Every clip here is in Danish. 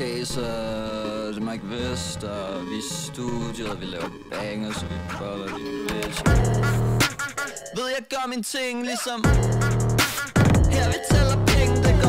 blæser, det er Mike Vest, og vi er studiet, og vi laver banger, så vi boller de bitch. Ved jeg gør min ting ligesom Her vi tæller penge, det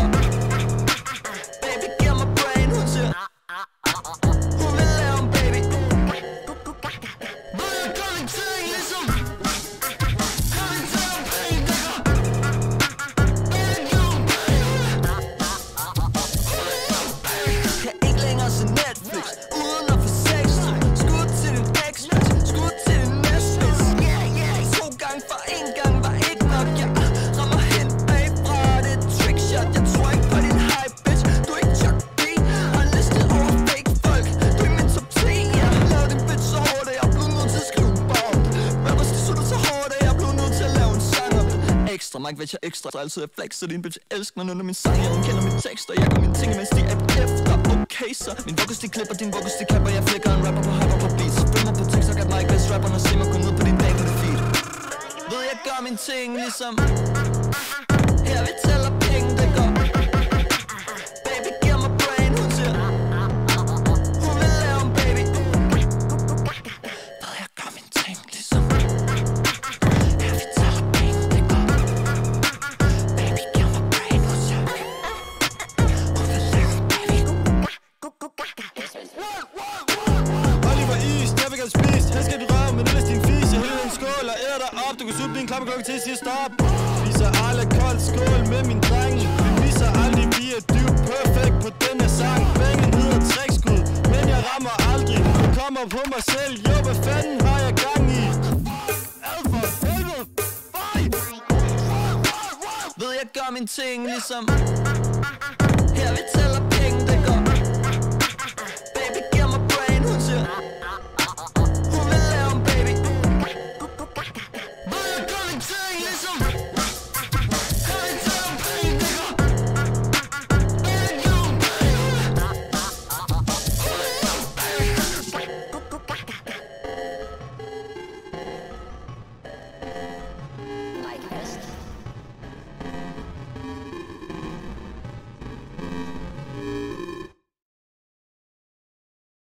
Ekstra, Mike jeg ekstra Så altid jeg flexer Din bitch elsker mig nu Når min sang jeg hun kender mine tekster Jeg gør mine ting Mens de er efter. Okay så Min vokus de klipper Din vokus de kapper Jeg flækker en rapper på hyper på beats Følg mig på TikTok At Mike Vest rapperne Se mig gå ned på din dag feed. Ved jeg gør min ting ligesom Her vi tæller. Lige en kan klokke klappeklokke til at sige stop. Viser alle kold skål med min dreng. Vi viser aldrig, vi er dybt perfect på denne sang. Bængen hedder trækskud, men jeg rammer aldrig. Du kommer på mig selv, jo hvad fanden har jeg gang i? Ad for helvede! Ved jeg gør min ting ligesom Her vi tæller